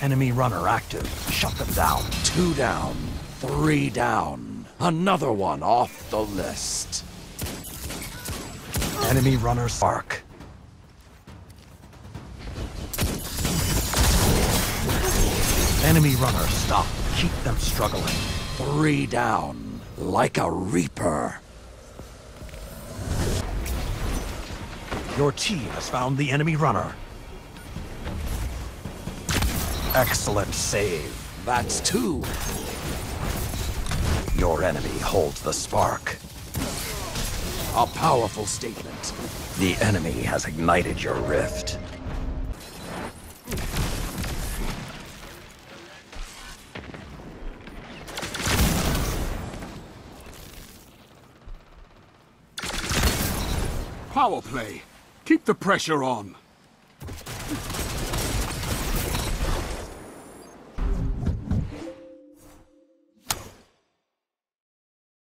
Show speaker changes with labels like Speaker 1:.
Speaker 1: Enemy runner active. Shut them down.
Speaker 2: Two down. Three down. Another one off the list.
Speaker 1: Enemy runner spark. Enemy runner stop. Keep them struggling.
Speaker 2: Three down. Like a reaper.
Speaker 1: Your team has found the enemy runner. Excellent save.
Speaker 2: That's two.
Speaker 1: Your enemy holds the spark.
Speaker 2: A powerful statement.
Speaker 1: The enemy has ignited your rift.
Speaker 3: Power play. Keep the pressure on.